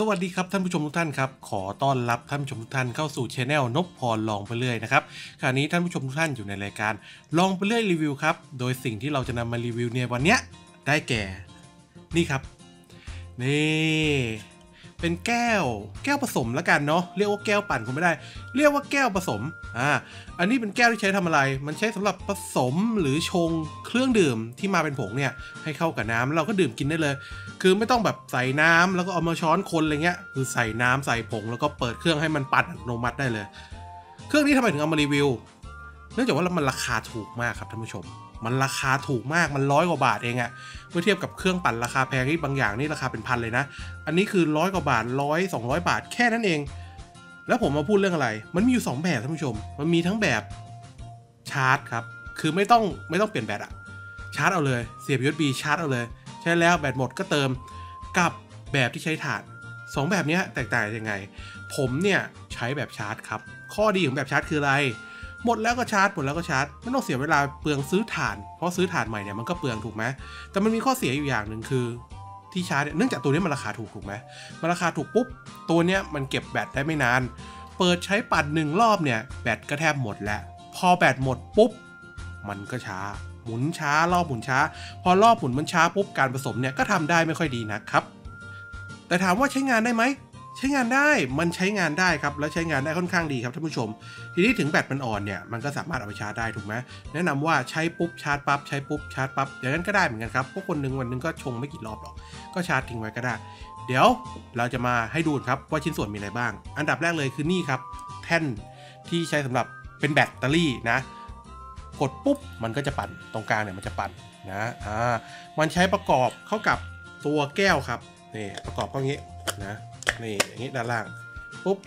สวัสดีครับท่านผู้ชมทุกท่านครับขอต้อนรับท่านผู้ชมทุกท่านเข้าสู่ช anel นบพรลองไปเรื่อยนะครับคราวนี้ท่านผู้ชมทุกท่านอยู่ในรายการลองไปเรื่อยรีวิวครับโดยสิ่งที่เราจะนำมารีวิวในวันนี้ได้แก่ นี่ครับ นี่ เป็นแก้ว แก้วผสมแล้วกันเนาะเรียกว่าแก้วปั่นคงไม่ได้ เรียกว่าแก้วผสมอ่าอันนี้เป็นแก้วที่ใช้ทำอะไร มันใช้สำหรับผสมหรือชงเครื่องดื่มที่มาเป็นผงเนี่ยให้เข้ากับน้ำแล้วเราก็ดื่มกินได้เลย คือไม่ต้องแบบใส่น้ำแล้วก็เอามาช้อนคนอะไรเงี้ยคือใส่น้ำใส่ผงแล้วก็เปิดเครื่องให้มันปั่นอัตโนมัติได้เลย เครื่องนี้ทำไมถึงเอามารีวิว เนื่องจากว่ามันราคาถูกมากครับท่านผู้ชม มันราคาถูกมากมันร้อยกว่าบาทเองอะเมื่อเทียบกับเครื่องปั่นราคาแพงที่บางอย่างนี่ราคาเป็นพันเลยนะ อันนี้คือร้อยกว่าบาทร้อยสองร้อยบาทแค่นั้นเอง แล้วผมมาพูดเรื่องอะไร มันมีอยู่สองแบบท่านผู้ชม มันมีทั้งแบบชาร์จครับ คือไม่ต้องไม่ต้องเปลี่ยนแบตอะชาร์จเอาเลย เสียบ USB ชาร์จเอาเลย ใช้แล้วแบตหมดก็เติมกับแบบที่ใช้ถ่านสองแบบนี้แตกต่างยังไง ผมเนี่ยใช้แบบชาร์จครับ ข้อดีของแบบชาร์จคืออะไร หมดแล้วก็ชาร์จหมดแล้วก็ชาร์จไม่ต้องเสียเวลาเปลืองซื้อถ่าน เพราะซื้อถ่านใหม่เนี่ยมันก็เปลืองถูกไหมแต่มันมีข้อเสียอยู่อย่างหนึ่งคือที่ชาร์จเนื่องจากตัวนี้มันราคาถูกถูกไหมมันราคาถูกปุ๊บตัวเนี้ยมันเก็บแบตได้ไม่นาน เปิดใช้ปั่นหนึ่งรอบเนี่ยแบตก็แทบหมดแล้ว พอแบตหมดปุ๊บมันก็ช้าหมุนช้ารอบหมุนช้า พอรอบหมุนมันช้าปุ๊บการผสมเนี่ยก็ทำได้ไม่ค่อยดีนะครับ แต่ถามว่าใช้งานได้ไหม ใช้งานได้มันใช้งานได้ครับ แล้วใช้งานได้ค่อนข้างดีครับท่านผู้ชม ทีนี้ถึงแบตมันอ่อนเนี่ยมันก็สามารถเอาไปชาร์จได้ถูกไหมแนะนำว่าใช้ปุ๊บชาร์จปั๊บใช้ปุ๊บชาร์จปั๊บอย่างนั้นก็ได้เหมือนกันครับเพราะคนหนึ่งวันหนึ่งก็ชงไม่กี่รอบหรอกก็ชาร์จทิ้งไว้ก็ได้ เดี๋ยวเราจะมาให้ดูครับว่าชิ้นส่วนมีอะไรบ้าง อันดับแรกเลยคือนี่ครับ แท่นที่ใช้สำหรับเป็นแบตเตอรี่นะกดปุ๊บมันก็จะปั่นตรงกลางเนี่ยมันจะปั่นนะอ่ามันใช้ประกอบเข้ากับตัวแก้วครับนี่ประกอบเข้าอย่างนี้นะ นี่อย่างนี้ด้านล่าง ปุ๊บ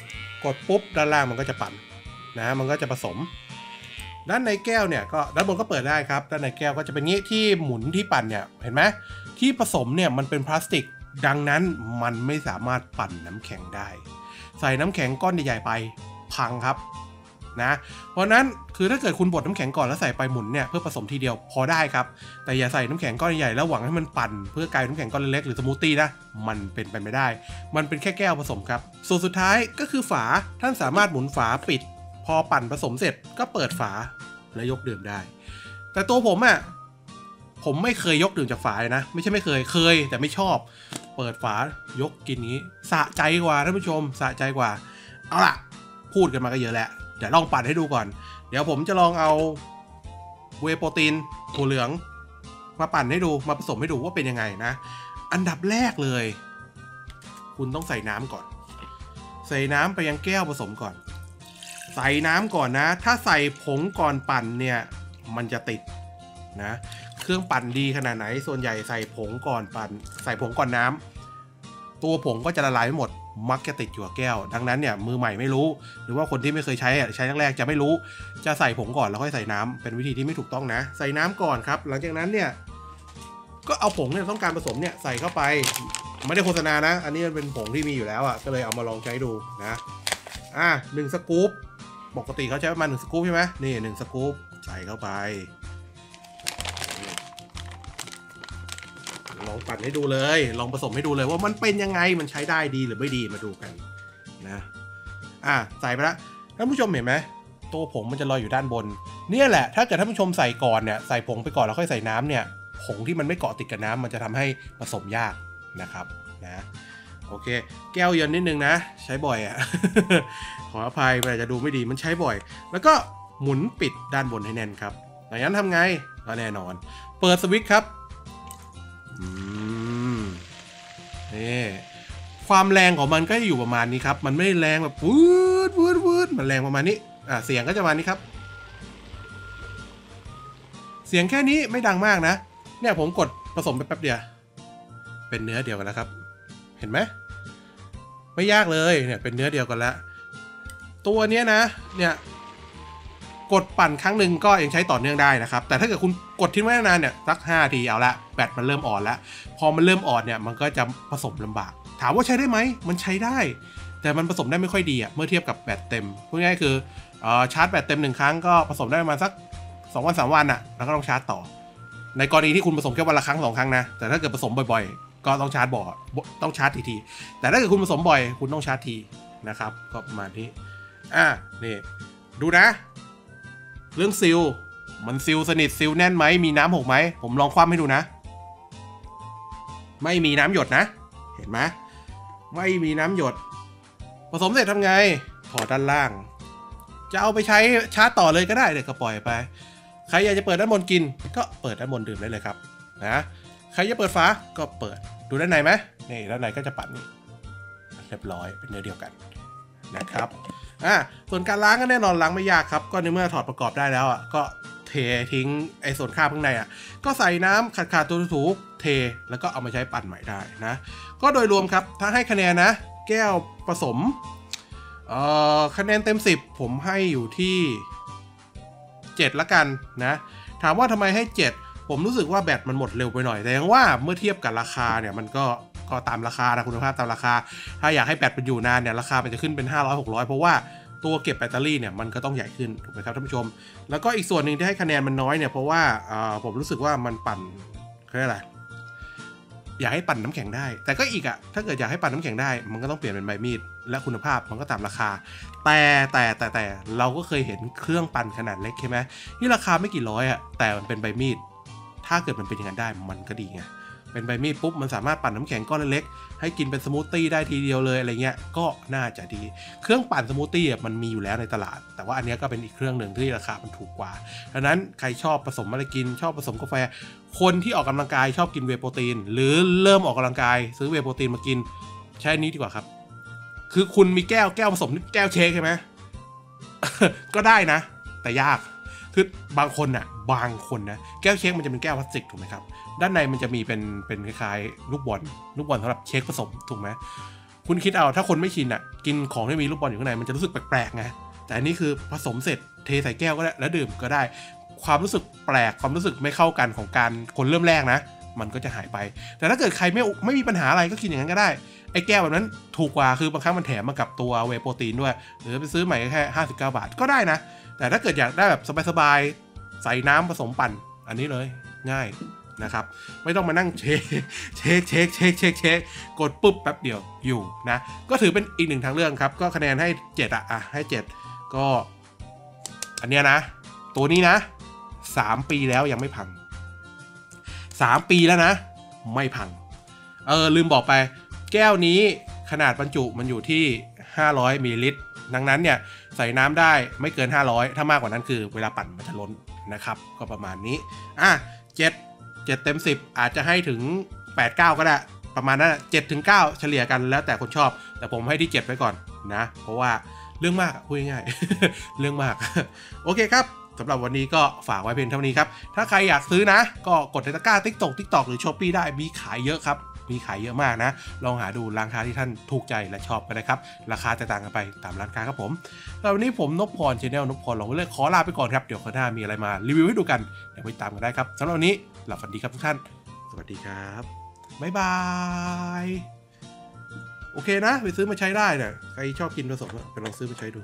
กดปุ๊บ ด้านล่างมันก็จะปั่นนะ มันก็จะผสม ด้านในแก้วเนี่ยก็ด้านบนก็เปิดได้ครับ ด้านในแก้วก็จะเป็นงี้ที่หมุนที่ปั่นเนี่ย เห็นไหมที่ผสมเนี่ยมันเป็นพลาสติก ดังนั้นมันไม่สามารถปั่นน้ำแข็งได้ ใส่น้ำแข็งก้อนใหญ่ๆไป พังครับ นะ เพราะนั้นคือถ้าเกิดคุณบดน้ำแข็งก่อนแล้วใส่ไปหมุนเนี่ยเพื่อผสมทีเดียวพอได้ครับ แต่อย่าใส่น้ำแข็งก้อนใหญ่แล้วหวังให้มันปั่นเพื่อกลายเป็นน้ำแข็งก้อนเล็กหรือสมูทตี้นะมันเป็นไปไม่ได้ มันเป็นแค่แก้วผสมครับ ส่วนสุดท้ายก็คือฝาท่านสามารถหมุนฝาปิด พอปั่นผสมเสร็จก็เปิดฝาแล้วยกดื่มได้ แต่ตัวผมอะ่ะผมไม่เคยยกดื่มจากฝาเลยนะ ไม่ใช่ไม่เคยเคย แต่ไม่ชอบ เปิดฝายกกินนี้ สะใจกว่าท่านผู้ชม สะใจกว่า เอาล่ะ พูดกันมาก็เยอะแล้ว เดี๋ยวลองปั่นให้ดูก่อน เดี๋ยวผมจะลองเอาเวโปรตีนถั่วเหลือง มาปั่นให้ดูมาผสมให้ดูว่าเป็นยังไงนะ อันดับแรกเลย คุณต้องใส่น้ำก่อน ใส่น้ำไปยังแก้วผสมก่อน ใส่น้ำก่อนนะ ถ้าใส่ผงก่อนปั่นเนี่ยมันจะติดนะ เครื่องปั่นดีขนาดไหน ส่วนใหญ่ใส่ผงก่อนปั่น ใส่ผงก่อนน้ำตัวผงก็จะละลายไม่หมด มักจะติดอยู่กับแก้ว ดังนั้นเนี่ยมือใหม่ไม่รู้ หรือว่าคนที่ไม่เคยใช้ใช้แรกๆจะไม่รู้ จะใส่ผงก่อนแล้วค่อยใส่น้ำเป็นวิธีที่ไม่ถูกต้องนะ ใส่น้ำก่อนครับ หลังจากนั้นเนี่ยก็เอาผงเนี่ยต้องการผสมเนี่ยใส่เข้าไปไม่ได้โฆษณานะ อันนี้มันเป็นผงที่มีอยู่แล้วอะก็เลยเอามาลองใช้ดูนะอะหนึ่งสกู๊ปปกติเขาใช้ประมาณหนึ่งสกู๊ปใช่ไหมนี่หนึ่งสกู๊ปใส่เข้าไป ลองปั่นให้ดูเลย ลองผสมให้ดูเลยว่ามันเป็นยังไงมันใช้ได้ดีหรือไม่ดีมาดูกันนะอะใส่ไปแล้วท่านผู้ชมเห็นไหมตัวผงมันจะลอยอยู่ด้านบน เนี่ยแหละ ถ้าเกิดท่านผู้ชมใส่ก่อนเนี่ยใส่ผงไปก่อนแล้วค่อยใส่น้ำเนี่ยผงที่มันไม่เกาะติดกับน้ำมันจะทำให้ผสมยากนะครับนะโอเค แก้วเย็นนิดนึงนะ ใช้บ่อยอะ่ะขออภัยมันจะดูไม่ดีมันใช้บ่อย แล้วก็หมุนปิดด้านบนให้แน่นครับหลังจากนั้นทำไงก็แน่นอน เปิดสวิตช์ครับ นี่ความแรงของมันก็จะอยู่ประมาณนี้ครับ มันไม่แรงแบบวืดวืดวืดมันแรงประมาณนี้ อะเสียงก็จะประมาณนี้ครับ เสียงแค่นี้ไม่ดังมากนะ เนี่ยผมกดผสมไปแป๊บเดียว เป็นเนื้อเดียวกันแล้วครับ เห็นไหม ไม่ยากเลย เนี่ยเป็นเนื้อเดียวกันแล้ว ตัวเนี้ยนะ เนี่ย กดปั่นครั้งหนึ่งก็ยังใช้ต่อเนื่องได้นะครับ แต่ถ้าเกิดคุณกดทิ้งไว้นานเนี่ยสัก5ทีเอาละแบตมันเริ่มอ่อนแล้ว พอมันเริ่มอ่อนเนี่ยมันก็จะผสมลำบาก ถามว่าใช้ได้ไหมมันใช้ได้ แต่มันผสมได้ไม่ค่อยดีอะเมื่อเทียบกับแบตเต็มพูดง่ายคืออชาร์จแบตเต็มหนึ่งครั้งก็ผสมได้ประมาณสักสองวันสามวันอะแล้วก็ต้องชาร์จต่อ ในกรณีที่คุณผสมแค่วันละครั้งสองครั้งนะแต่ถ้าเกิดผสมบ่อยๆ ก็ต้องชาร์จบ่อต้องชาร์จทีทีแต่ถ้าเกิดคุณผสมบ่อย คุณต้องชาร์จทีนะครับก็ประมาณนี้อะนี่ดูนะ เรื่องซิล มันซิลสนิทซิลแน่นไหมมีน้ำหกไหม ผมลองคว่ำให้ดูนะ ไม่มีน้ำหยดนะ เห็นไหมไม่มีน้ำหยด ผสมเสร็จทำไงถอดด้านล่าง จะเอาไปใช้ชาร์จต่อเลยก็ได้เดี๋ยวก็ปล่อยไป ใครอยากจะเปิดด้านบนกิน ก็เปิดด้านบนดื่มได้เลยครับนะใครจะเปิดฟ้าก็เปิดดูด้านในไหมนี่ด้านในก็จะปั่นเรียบร้อยเป็นเนื้อเดียวกันนะครับ อ่าส่วนการล้างก็แน่นอนล้างไม่ยากครับ ก็ในเมื่อถอดประกอบได้แล้วอะก็เททิ้งไอ้ส่วนคราบข้างในอะ ก็ใส่น้ำขัดขาดตัวถูกเทแล้วก็เอามาใช้ปั่นใหม่ได้นะ ก็โดยรวมครับ ถ้าให้คะแนนนะ แก้วผสมเอ่อคะแนนเต็ม 10 ผมให้อยู่ที่ 7 ละกันนะ ถามว่าทำไมให้ 7 ผมรู้สึกว่าแบตมันหมดเร็วไปหน่อยแต่ยังว่าเมื่อเทียบกับราคาเนี่ยมันก็ ก็ตามราคานะคุณภาพตามราคา ถ้าอยากให้แบตมันอยู่นานเนี่ยราคามันจะขึ้นเป็น 500 600 เพราะว่าตัวเก็บแบตเตอรี่เนี่ยมันก็ต้องใหญ่ขึ้นถูกไหมครับท่านผู้ชม แล้วก็อีกส่วนหนึ่งที่ให้คะแนนมันน้อยเนี่ยเพราะว่าผมรู้สึกว่ามันปั่นเขาเรียกอะไรอยากให้ปั่นน้ำแข็งได้ แต่ก็อีกอะถ้าเกิดอยากให้ปั่นน้ำแข็งได้ มันก็ต้องเปลี่ยนเป็นใบมีด และคุณภาพมันก็ตามราคา แต่แต่แต่แต่เราก็เคยเห็นเครื่องปั่นขนาดเล็กใช่ไหมที่ราคาไม่กี่ร้อยอะแต่มันเป็นใบมีด ถ้าเกิดมันเป็นอย่างนั้นได้มันก็ดีไง เป็นใบมีดปุ๊บมันสามารถปั่นน้ำแข็งก้อนเล็กๆให้กินเป็นสมูทตี้ได้ทีเดียวเลยอะไรเงี้ยก็น่าจะดี เครื่องปั่นสมูทตี้มันมีอยู่แล้วในตลาด แต่ว่าอันนี้ก็เป็นอีกเครื่องหนึ่งที่ราคามันถูกกว่าดังนั้นใครชอบผสมอะไรกินชอบผสมกาแฟ คนที่ออกกำลังกายชอบกิน whey protein หรือเริ่มออกกำลังกาย ซื้อ whey protein มากิน ใช้นี้ดีกว่าครับ คือคุณมีแก้วแก้วผสมแก้ว shake ใช่ไหมก็ได้นะ แต่ยาก คือบางคนน่ะบางคนนะแก้ว shake มันจะเป็นแก้วพลาสติกถูกไหมครับ ด้านในมันจะมีเป็นเป็นคล้ายๆลูกบอลลูกบอลสำหรับเช็คผสมถูกไหมคุณคิดเอาถ้าคนไม่ชินอะกินของที่มีลูกบอลอยู่ข้างในมันจะรู้สึกแปลกๆไงแต่อันนี้คือผสมเสร็จเทใส่แก้วก็ได้แล้วดื่มก็ได้ ความรู้สึกแปลกความรู้สึกไม่เข้ากันของการคนเริ่มแรกนะ มันก็จะหายไป แต่ถ้าเกิดใครไม่ไม่มีปัญหาอะไรก็กินอย่างนั้นก็ได้ไอ้แก้วแบบนั้นถูกกว่าคือบางครั้งมันแถมมากับตัวเวโปรตีนด้วย หรือไปซื้อใหม่แค่59 บาทก็ได้นะ แต่ถ้าเกิดอยากได้แบบสบายๆ ใส่น้ำผสมปั่น อันนี้เลยง่ายนะครับ ไม่ต้องมานั่ง shake shake shake shake shake shake กดปุ๊บแป๊บเดียวอยู่นะ ก็ถือเป็นอีกหนึ่งทางเลือกครับ ก็คะแนนให้ 7 อะอะให้ 7 ก็ อันเนี้ยนะ ตัวนี้นะ 3 ปีแล้วยังไม่พัง 3 ปีแล้วนะ ไม่พัง เออ ลืมบอกไป แก้วนี้ขนาดบรรจุมันอยู่ที่ 500มิลลิลิตรดังนั้นเนี่ย ใส่น้ำได้ไม่เกิน 500 ถ้ามากกว่านั้นคือเวลาปั่นมันจะล้นนะครับ ก็ประมาณนี้ อะ7 7เต็ม 10 อาจจะให้ถึง 8 9 ก็ได้ ประมาณนั้น7ถึง9เฉลี่ยกันแล้วแต่คนชอบ แต่ผมให้ที่ 7 ไว้ก่อนนะ เพราะว่าเรื่องมากพูดง่าย เรื่องมาก โอเคครับสำหรับวันนี้ก็ฝากไว้เพียงเท่านี้ครับ ถ้าใครอยากซื้อนะ ก็กดในตะกร้า TikTok TikTok หรือ Shopee ได้มีขายเยอะครับ มีขายเยอะมากนะ ลองหาดูร้านค้าที่ท่านถูกใจและชอบกันนะครับ ราคาแตกต่างกันไปตามร้านค้าครับผมสำหรับวันนี้ผมนพพร channel นพพรลองไปเลยขอลาไปก่อนครับ เดี๋ยวข้างหน้ามีอะไรมารีวิวให้ดูกันเดี๋ยวไปตามกันได้ครับสำหรับวันนี้หลับฝันดีครับทุกท่าน สวัสดีครับ บ๊ายบาย โอเคนะ ไปซื้อมาใช้ได้เนี่ยใครชอบกินผสมอะไปลองซื้อมาใช้ดู